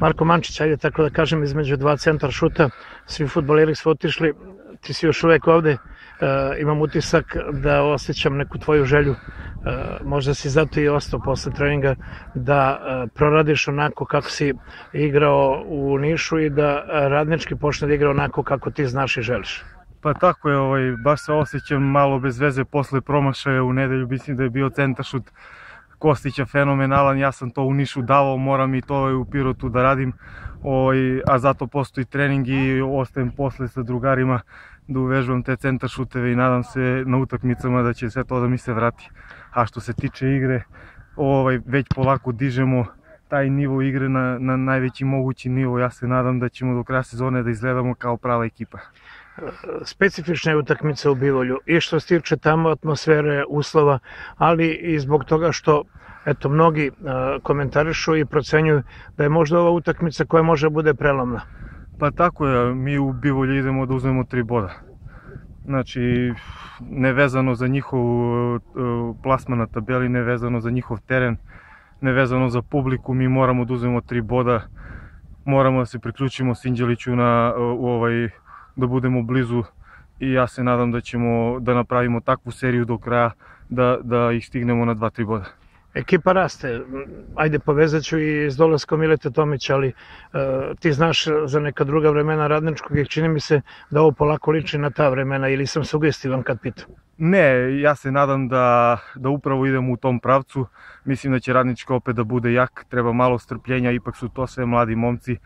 Marko Mančić, ajde tako da kažem, između dva centar šuta, svi futboleri su otišli, ti si još uvek ovde, e, imam utisak da osjećam neku tvoju želju, e, možda si zato i ostao posle treninga, da e, proradiš onako kako si igrao u Nišu i da radnički počne da igra onako kako ti znaš i želiš. Pa tako je, ovaj, baš se osjećam malo bez veze posle promašaja u nedelju, mislim da je bio centaršut Kostića fenomenalan, ja sam to u Nišu davao, moram i to u Pirotu da radim, ovaj, a zato postoji trening i ostajem posle sa drugarima da uvežbam te centar šuteve i nadam se na utakmicama da će sve to da mi se vrati. A što se tiče igre, ovaj, već polako dižemo taj nivo igre na, na najveći mogući nivo. Ja se nadam da ćemo do kraja sezone da izgledamo kao prava ekipa specifična je utakmica u Bivolju i što se tiče tamo atmosfere, uslova, ali i zbog toga što eto, mnogi komentarišu i procenjuju da je možda ova utakmica koja može bude prelomna. Pa tako je, mi u Bivolju idemo da uzmemo tri boda. Znači, nevezano za njihov plasman na tabeli, nevezano za njihov teren, nevezano za publiku, mi moramo da uzmemo tri boda, moramo da se priključimo Sinđeliću na u ovaj da budemo blizu i ja se nadam da ćemo da napravimo takvu seriju do kraja da, da ih stignemo na 2-3 boda. Ekipa raste, ajde povezat ću i s dolaskom Mileta Tomića, ali uh, ti znaš za neka druga vremena radničkog i čini mi se da ovo polako liči na ta vremena ili sam sugestivan kad pitam. Ne, ja se nadam da, da upravo idemo u tom pravcu. Mislim da će radnička opet da bude jak, treba malo strpljenja, ipak su to sve mladi momci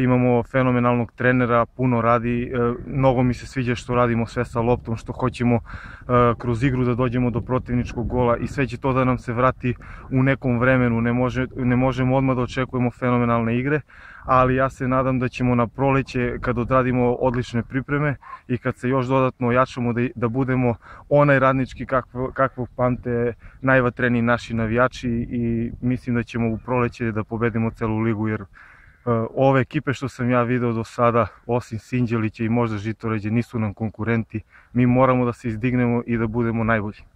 imamo fenomenalnog trenera, puno radi, e, mnogo mi se sviđa što radimo sve sa loptom, što hoćemo e, kroz igru da dođemo do protivničkog gola i sve će to da nam se vrati u nekom vremenu, ne, može, ne možemo odmah da očekujemo fenomenalne igre, ali ja se nadam da ćemo na proleće kad odradimo odlične pripreme i kad se još dodatno ojačamo da, da budemo onaj radnički kakvo, kakvog pamte najvatreni naši navijači i mislim da ćemo u proleće da pobedimo celu ligu jer ove ekipe što sam ja video do sada, osim Sinđelića i možda Žitoređe, nisu nam konkurenti. Mi moramo da se izdignemo i da budemo najbolji.